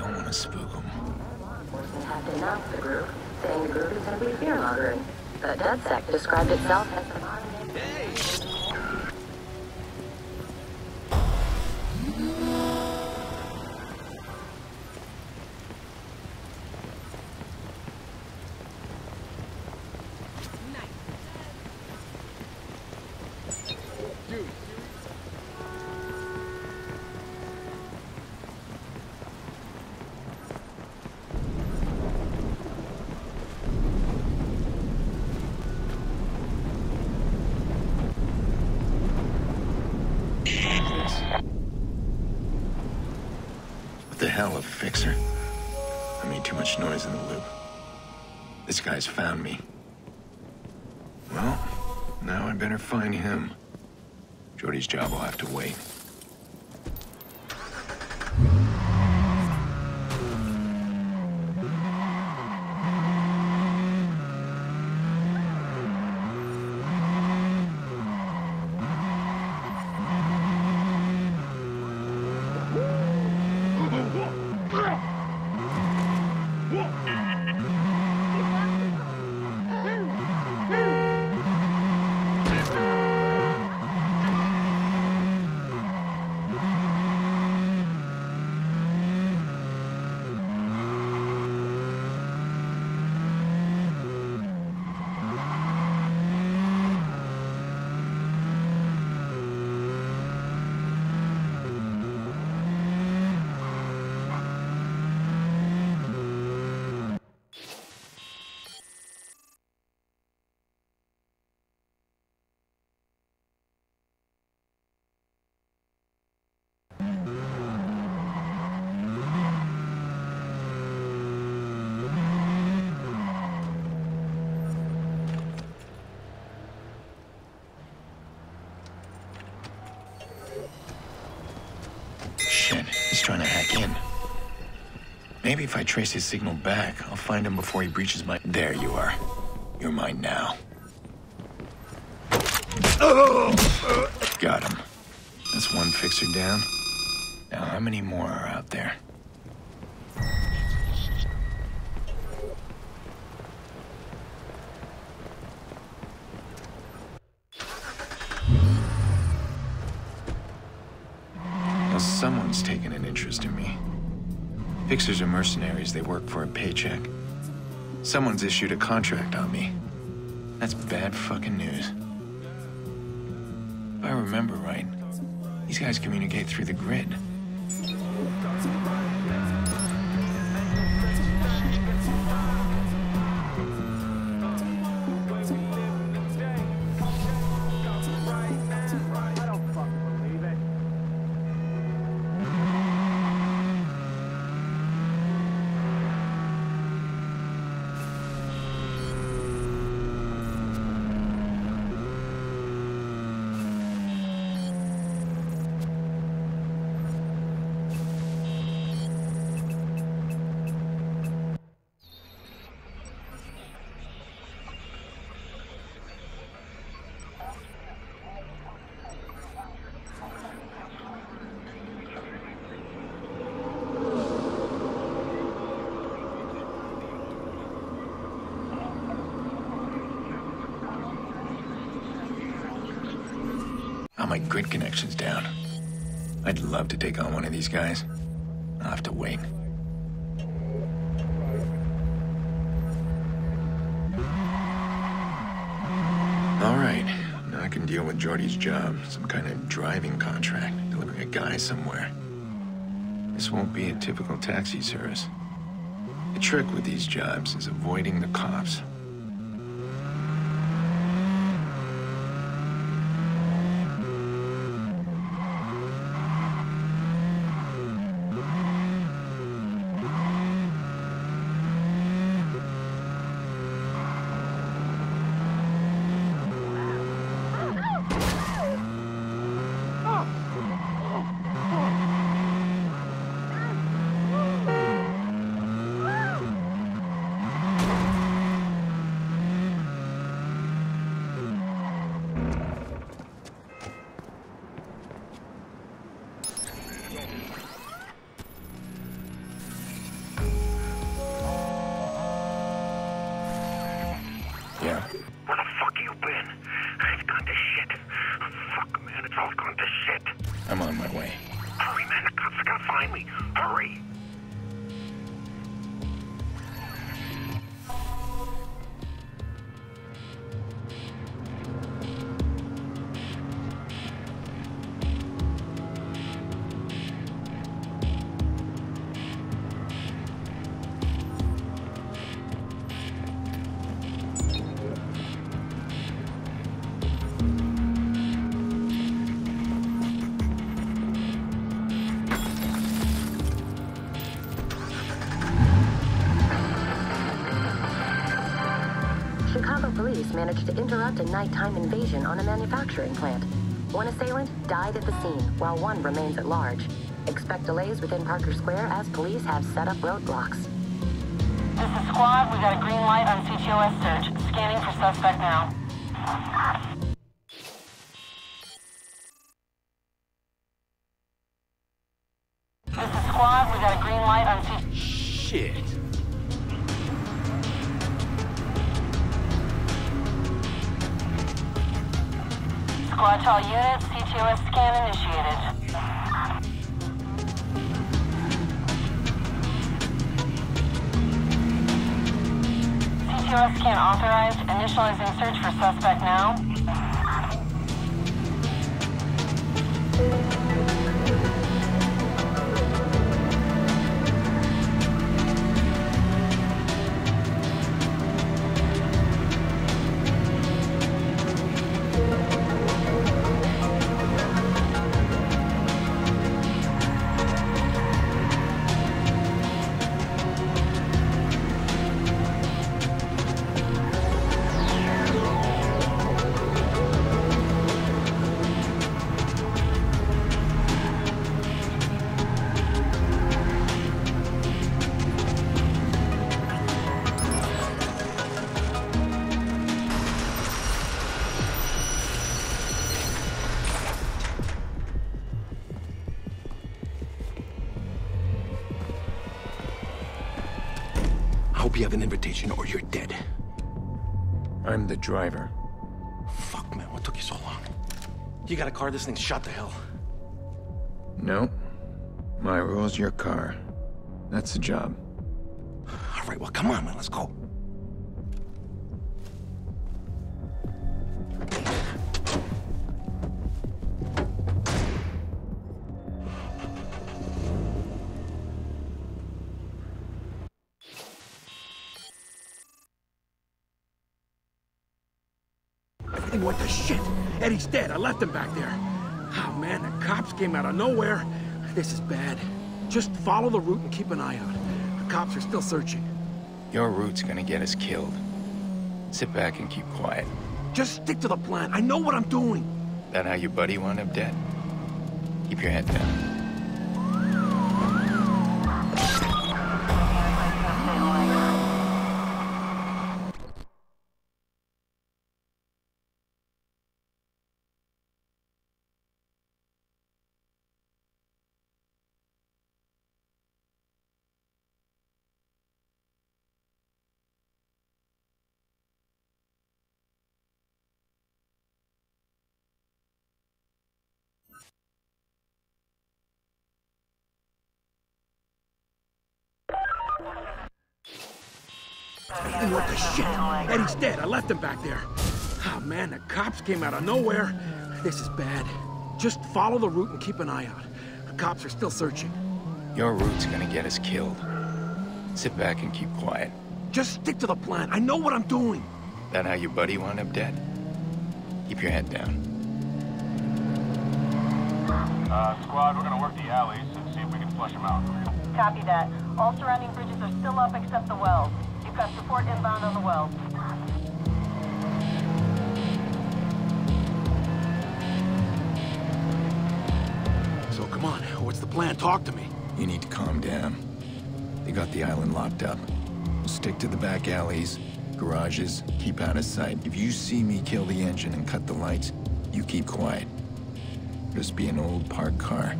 don't want to spook them. Denounced the group, saying the group is simply fear-mongering. The DedSec described itself as the modern day... What fixer? I made too much noise in the loop. This guy's found me. Well, now I better find him. Jordi's job will have to wait. Shit, he's trying to hack in. Maybe if I trace his signal back, I'll find him before he breaches my... There you are. You're mine now. Got him. That's one fixer down. Now, how many more are out there? Well, someone's taken an interest in me. Fixers are mercenaries, they work for a paycheck. Someone's issued a contract on me. That's bad fucking news. If I remember right, these guys communicate through the grid. Oh, my grid connection's down. I'd love to take on one of these guys. I'll have to wait. All right, now I can deal with Jordi's job. Some kind of driving contract, delivering a guy somewhere. This won't be a typical taxi service. The trick with these jobs is avoiding the cops. Chicago police managed to interrupt a nighttime invasion on a manufacturing plant. One assailant died at the scene, while one remains at large. Expect delays within Parker Square as police have set up roadblocks. This is squad. We got a green light on CTOS search. Scanning for suspect now. To all units. CTOS scan initiated. CTOS scan authorized. Initializing search for suspect now. You have an invitation or you're dead. I'm the driver. Fuck, man, what took you so long? You got a car, this thing's shot to hell. No. My rule's your car. That's the job. All right, well, come on, man, let's go. Eddie's dead. I left him back there. Oh, man, the cops came out of nowhere. This is bad. Just follow the route and keep an eye out. The cops are still searching. Your route's gonna get us killed. Sit back and keep quiet. Just stick to the plan. I know what I'm doing. That how your buddy wound up dead? Keep your head down. Everything went to shit. Eddie's dead. I left him back there. Oh, man, the cops came out of nowhere. This is bad. Just follow the route and keep an eye out. The cops are still searching. Your route's gonna get us killed. Sit back and keep quiet. Just stick to the plan. I know what I'm doing. That how your buddy wound up dead? Keep your head down. Uh, squad, we're gonna work the alleys and see if we can flush them out. Copy that. All surrounding bridges are still up except the wells. You've got support inbound on the wells. So come on, what's the plan? Talk to me. You need to calm down. They got the island locked up. Stick to the back alleys, garages, keep out of sight. If you see me kill the engine and cut the lights, you keep quiet. Just be an old parked car.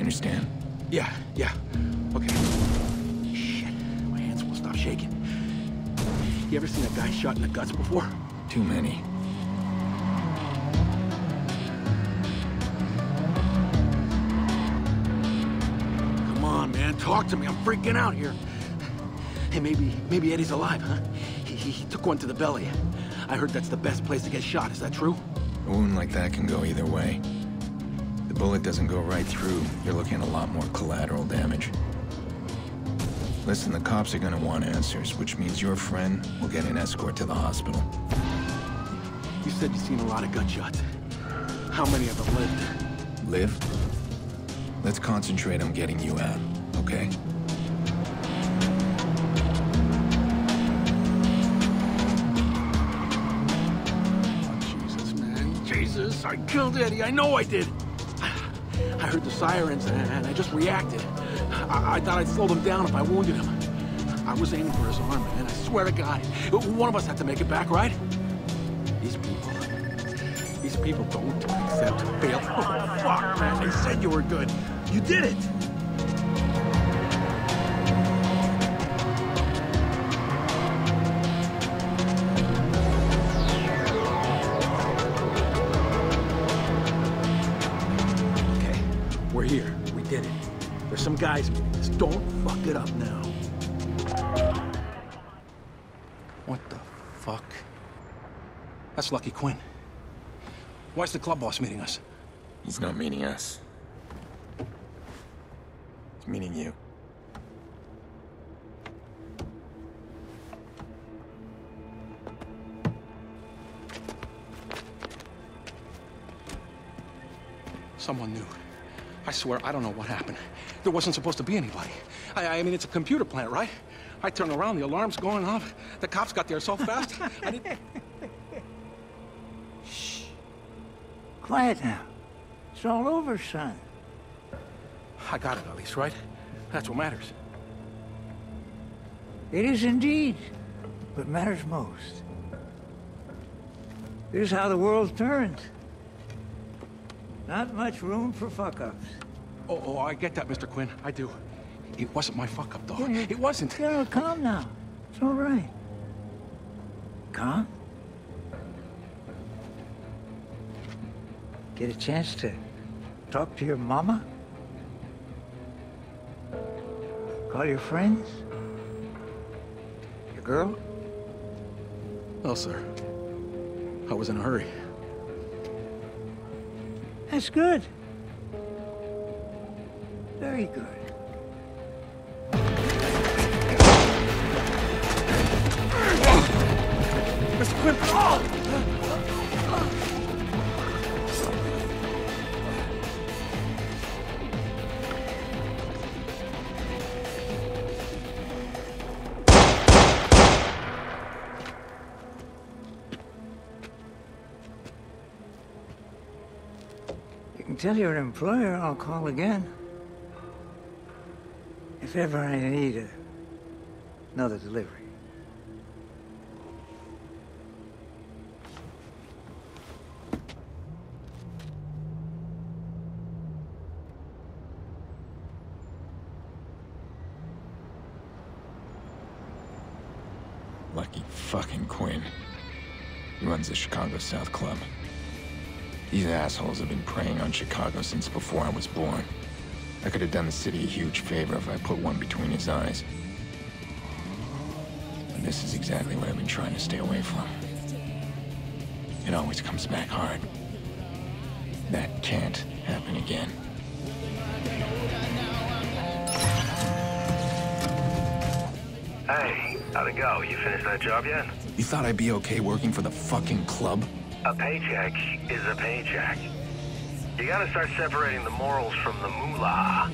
Understand? Yeah, yeah. Okay. You ever seen a guy shot in the guts before? Too many. Come on, man, talk to me. I'm freaking out here. Hey, maybe, maybe Eddie's alive, huh? He, he, he took one to the belly. I heard that's the best place to get shot. Is that true? A wound like that can go either way. The bullet doesn't go right through, you're looking at a lot more collateral damage. Listen, the cops are gonna want answers, which means your friend will get an escort to the hospital. You said you've seen a lot of gunshots. How many of them lived? Live? Let's concentrate on getting you out, okay? Oh, Jesus, man. Jesus, I killed Eddie. I know I did. I heard the sirens and I just reacted. I, I thought I'd slow them down if I wounded him. I was aiming for his arm, man. I swear to God. One of us had to make it back, right? These people. These people don't accept failure. Oh, fuck, man. They said you were good. You did it. Guys us. Don't fuck it up now. What the fuck? That's Lucky Quinn. Why's the club boss meeting us? He's not meeting us. He's meeting you. Someone knew. I swear, I don't know what happened. There wasn't supposed to be anybody. I, I mean, it's a computer plant, right? I turn around, the alarm's going off. The cops got there so fast. I didn't... Quiet now. It's all over, son. I got it at least, right? That's what matters. It is indeed what matters most. This is how the world turns. Not much room for fuck-ups. Oh, oh, I get that, Mr. Quinn. I do. It wasn't my fuck up, though. Yeah. It wasn't. Know, calm now. It's all right. Calm? Get a chance to talk to your mama? Call your friends? Your girl? No, sir. I was in a hurry. That's good. Very good. Tell your employer I'll call again. If ever I need a, another delivery. Lucky fucking Quinn. He runs the Chicago South Club. These assholes have been preying on Chicago since before I was born. I could have done the city a huge favor if I put one between his eyes. And this is exactly what I've been trying to stay away from. It always comes back hard. That can't happen again. Hey, how'd it go? You finished that job yet? You thought I'd be okay working for the fucking club? A paycheck is a paycheck. You gotta start separating the morals from the moolah.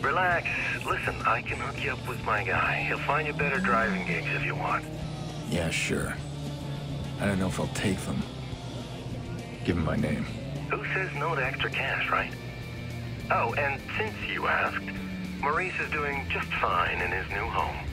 Relax. Listen, I can hook you up with my guy. He'll find you better driving gigs if you want. Yeah, sure. I don't know if I'll take them. Give him my name. Who says no to extra cash, right? Oh, and since you asked, Maurice is doing just fine in his new home.